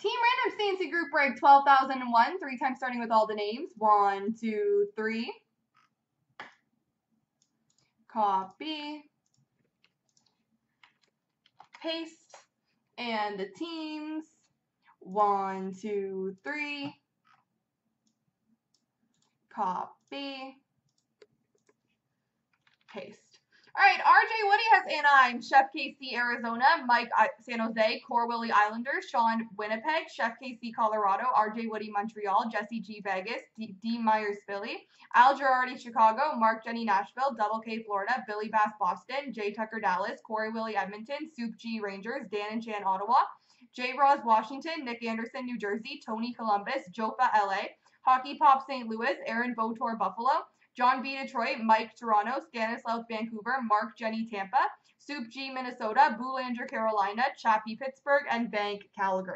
Team Random CNC Group Break 12,001. Three times starting with all the names. One, two, three. Copy. Paste. And the teams. One, two, three. Copy. Paste. All right, RJ Woody has Anaheim, Chef KC Arizona, Mike San Jose, Core Willie Islanders, Sean Winnipeg, Chef KC Colorado, RJ Woody Montreal, Jesse G Vegas, D, D Myers Philly, Al Girardi Chicago, Mark Jenny Nashville, Double K Florida, Billy Bass Boston, J Tucker Dallas, Corey Willie Edmonton, Soup G Rangers, Dan and Chan Ottawa, J Ross Washington, Nick Anderson New Jersey, Tony Columbus, Jofa LA, Hockey Pop St. Louis, Aaron Botor Buffalo, John B. Detroit, Mike Toronto, Stanislaus Vancouver, Mark Jenny Tampa, Soup G Minnesota, Boulanger Carolina, Chappie Pittsburgh, and Bank Calgary.